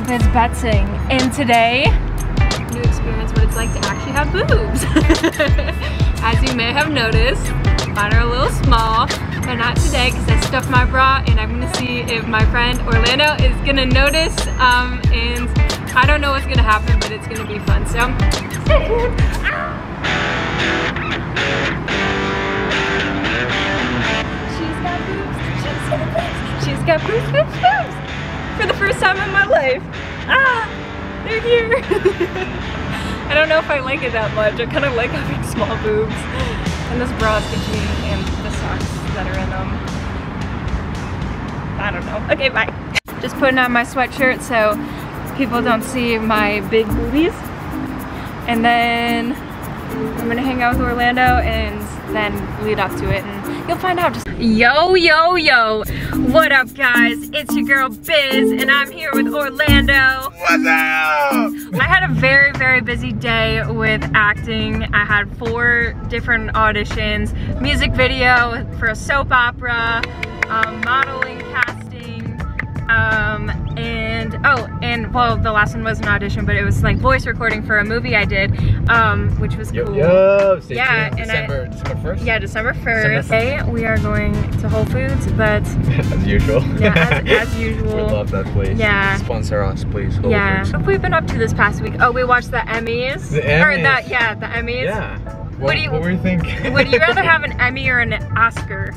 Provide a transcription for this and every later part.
girl Biz Betzing, and today, new experience what it's like to actually have boobs. As you may have noticed, mine are a little small, but not today because I stuffed my bra and I'm gonna see if my friend Orlando is gonna notice, um, and I don't know what's gonna happen, but it's gonna be fun, so stay tuned. She's got boobs, she's got boobs, she's got boobs, time in my life. Ah, they're here. I don't know if I like it that much. I kind of like having small boobs. And this bra is itchy and the socks that are in them. I don't know. Okay, bye. Just putting on my sweatshirt so people don't see my big boobies. And then I'm gonna hang out with Orlando and then lead up to it and you'll find out. Just Yo yo yo. What up guys? It's your girl Biz and I'm here with Orlando. What's up? I had a very very busy day with acting. I had four different auditions music video for a soap opera um, modeling um, and oh and well the last one was an audition but it was like voice recording for a movie I did um, which was cool yo, stay Yeah, and I- December, December 1st? yeah, December 1st. December Today we are going to Whole Foods, but as usual. yeah, as, as we love that place. Yeah. Sponsor us, please. Whole yeah. Foods. What have we been up to this past week? Oh, we watched the Emmys. The Or Emmys. that, yeah, the Emmys. Yeah. What, What do you- what were you thinking? Would you rather have an Emmy or an Oscar?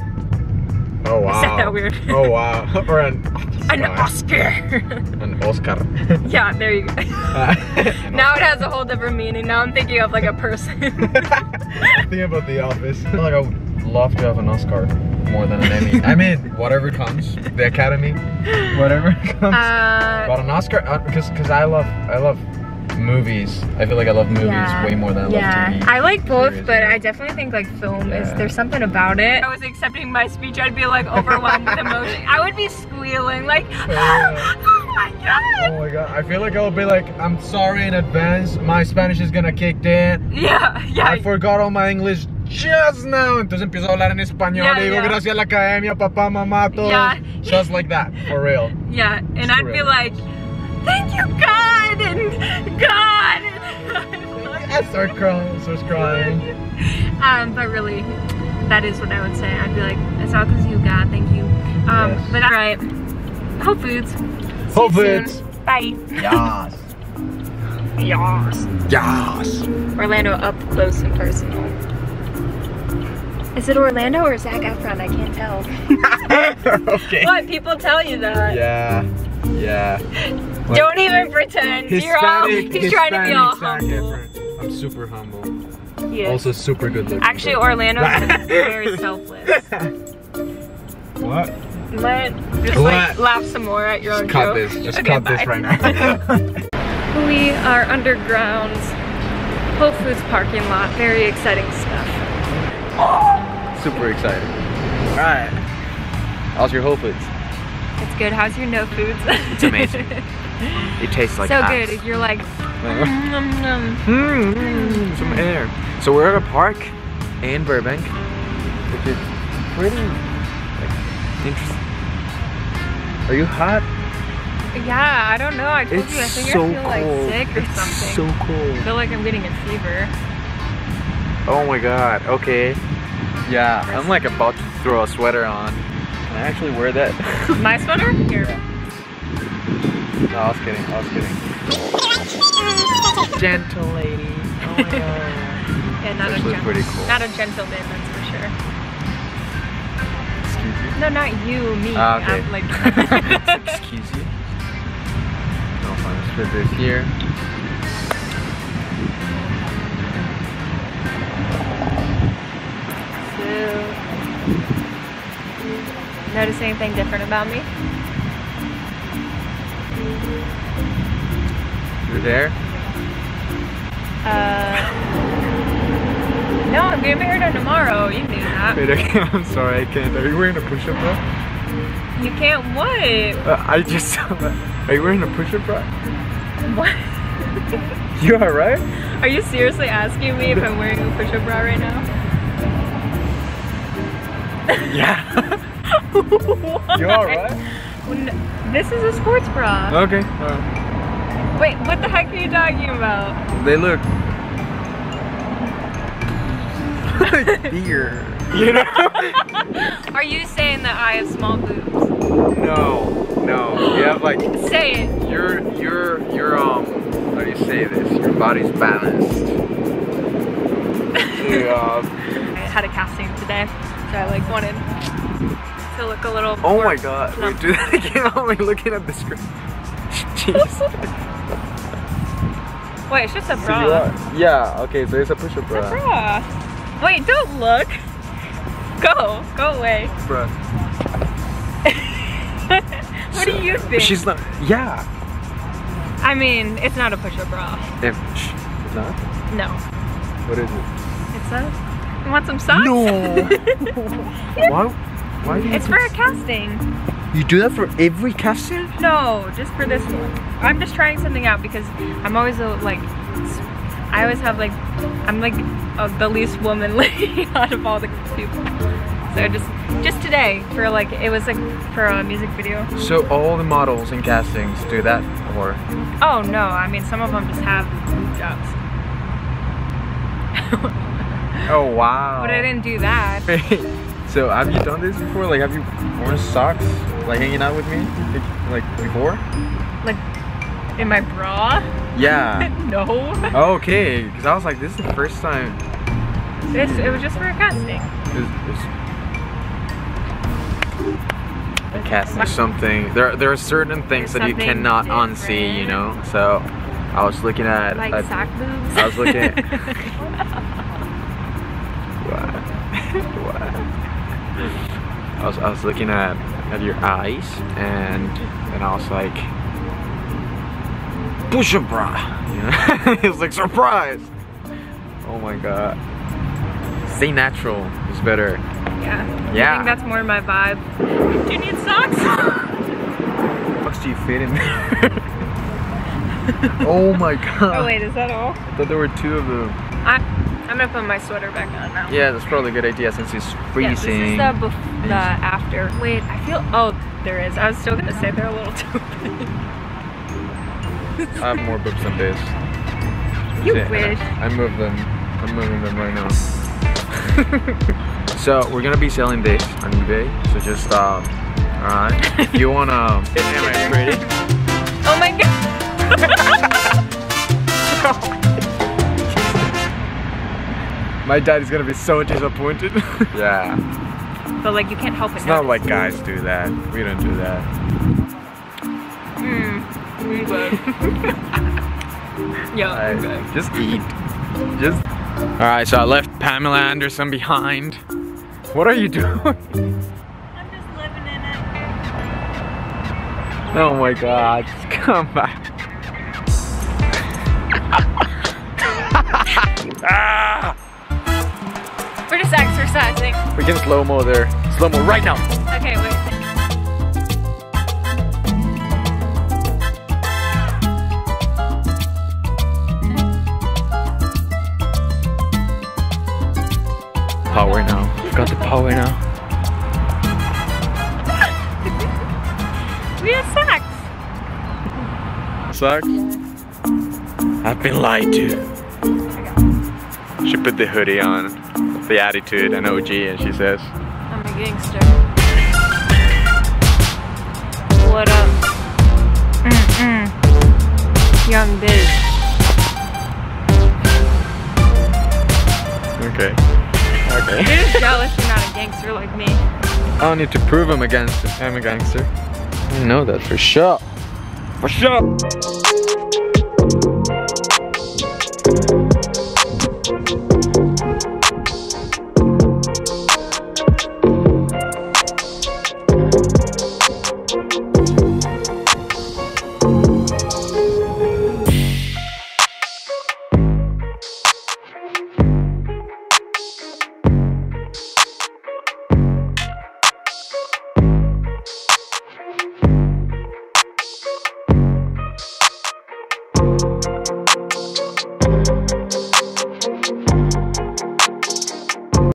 Oh wow. I said that weird. Oh wow. or an An Oscar. An Oscar. yeah, there you go. An now it has a whole different meaning. Now I'm thinking of like a person. Think about the office. I feel like I would love to have an Oscar more than an Emmy. I mean, whatever comes, the Academy, whatever comes. uh, but an Oscar, uh, because because I love I love movies. I feel like I love movies Yeah. way more than I yeah, love TV. I like both, but I definitely think like film is there's something about it. I was accepting my speech, I'd be like overwhelmed with emotion. I would be squealing like, oh my god. Oh my god, I feel like I'll be like, I'm sorry in advance, my Spanish is gonna kick in. Yeah, yeah. I forgot all my English just now. Entonces empiezo a hablar en español. Yeah, digo yeah. gracias a la academia, papá, mamá, todos. Yeah. Just like that, for real. Yeah, and I'd be Surreal. like, thank you God and God. I start crying, starts crying. um, but really, that is what I would say. I'd be like, it's all because you God, thank you. Um, Yes. but alright, Whole Foods. See Whole you soon. Foods. Bye. Yes. Yas. Yes. Orlando up close and personal. Is it Orlando or Zac Efron? I can't tell. okay. what? People tell you that. Yeah. Yeah. Like, Don't even pretend. You're all, he's trying to be all humble. I'm super humble. He is. Also super good looking. Actually, Orlando's very selfless. What? Let just What? like laugh some more at your own Just cut joke. this. Just Okay, cut this right now. We are underground Whole Foods parking lot. Very exciting stuff. super excited. All right. How's your Whole Foods? It's good. How's your no foods? It's amazing. It tastes like so ass. good. You're like, Uh, nom, nom. mm, some air. So we're at a park in Burbank, which is pretty like, interesting. Are you hot? yeah, I don't know. I told It's you. I think so I feel cold. like sick or it's something. so I feel like I'm getting a fever. Oh my god. Okay. Yeah, I'm like about to throw a sweater on. Can I actually wear that? My sweater? Here. No, I was kidding. I was kidding. Gentle lady. Oh my god. Yeah, not a gentle. pretty cool. Not a gentleman, that's for sure. Excuse me. No, not you, me. Ah, okay. I'm like. Excuse you. No, fine. Let's put this here. So, notice anything different about me? You're there. Uh, no, I'm gonna be here done tomorrow. You knew that. Wait, okay, I'm sorry, I can't. Are you wearing a push-up bra? You can't what? Uh, I just saw that. Are you wearing a push-up bra? What? You alright? Are you seriously asking me if I'm wearing a push-up bra right now? Yeah. You alright? This is a sports bra. Okay. Alright. Wait, what the heck are you talking about? They look. Like beer. You know? Are you saying that I have small boobs? no, no. You have like Say it. your your your um. How do you say this? Your body's balanced. yeah. I had a casting today, so I like wanted to look a little. Oh more my god. plump. Wait, do that again. I'm like looking at the screen. Jeez. Wait, it's just a So bra. are- Yeah. Okay. So it's a push-up bra. bra. Wait, don't look. Go, go away. Bra. what do you think? She's not. Yeah. I mean, it's not a push-up bra. If, it's not. No, What is it? it's a. You want some socks? No. Why? Why it's for a casting. You do that for every casting? No, just for this one. I'm just trying something out because I'm always a, like, I always have like, I'm like uh, the least womanly out of all the people. So just, just today for like, it was like for a music video. So all the models and castings do that, or? Oh no, I mean some of them just have jobs, Oh wow. but I didn't do that. so have you done this before? Like, have you worn socks, like hanging out with me, like before? Like in my bra? Yeah. no. okay, because I was like, this is the first time. This it was just for a casting. Is, is casting something. There, there are certain things that you cannot unsee, you know. So, I was looking at. Like at- sack boobs. I was looking at- What? what? I was, I was looking at at your eyes, and and I was like, push a bra. You know? it was like surprise. Oh my god. Stay natural is better. yeah. I Yeah. think that's more my vibe. Do you need socks? Much do you fit in there? oh my god. oh wait, is that all? I thought there were two of them. I, I'm gonna put my sweater back on now. Yeah, that's probably a good idea since it's Yeah, freezing. this is the, bef- the after. Wait, I feel. Oh, there is. I was still gonna say they're a little too big. I have more boobs than this. You Yeah, wish. I move them. I'm moving them right now. so we're gonna be selling this on eBay. So just uh, alright. If you wanna, am I pretty? Oh my god. My daddy's gonna be so disappointed. yeah. But like you can't help it. It's not like guys do that. We don't do that. Mm. Mm, good. yeah. Alright, okay. Just eat. Just. Alright, so I left Pamela Anderson behind. What are you doing? I'm just living in it. Oh my god, come back. just exercising. We can slow mo there. Slow mo right now. Okay, wait. Power now. Got the power now. We have sex. Sucks. I've been lied to. She put the hoodie on, the attitude and OG, and she says, I'm a gangster. What up? Mm-mm. Young biz. okay. Okay. You're jealous you're not a gangster like me. I don't need to prove I'm a gangster. I'm a gangster. I know that for sure. For sure.